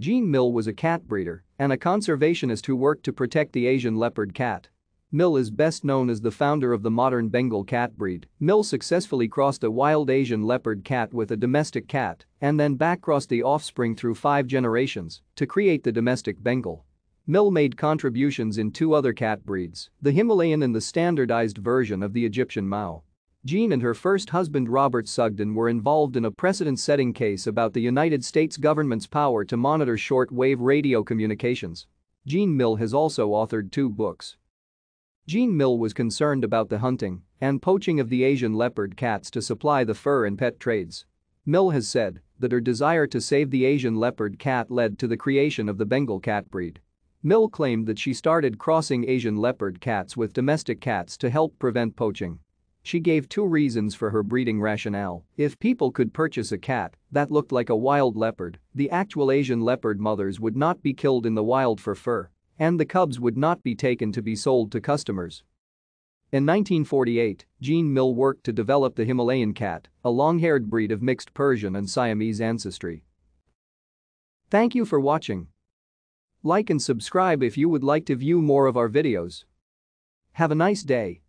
Jean Mill was a cat breeder and a conservationist who worked to protect the Asian leopard cat. Mill is best known as the founder of the modern Bengal cat breed. Mill successfully crossed a wild Asian leopard cat with a domestic cat and then backcrossed the offspring through five generations to create the domestic Bengal. Mill made contributions in two other cat breeds, the Himalayan and the standardized version of the Egyptian Mau. Jean and her first husband Robert Sugden were involved in a precedent-setting case about the United States government's power to monitor short-wave radio communications. Jean Mill has also authored two books. Jean Mill was concerned about the hunting and poaching of the Asian leopard cats to supply the fur and pet trades. Mill has said that her desire to save the Asian leopard cat led to the creation of the Bengal cat breed. Mill claimed that she started crossing Asian leopard cats with domestic cats to help prevent poaching. She gave two reasons for her breeding rationale. If people could purchase a cat that looked like a wild leopard, the actual Asian leopard mothers would not be killed in the wild for fur. And the cubs would not be taken to be sold to customers. In 1948, Jean Mill worked to develop the Himalayan cat, a long-haired breed of mixed Persian and Siamese ancestry. Thank you for watching. Like and subscribe if you would like to view more of our videos. Have a nice day.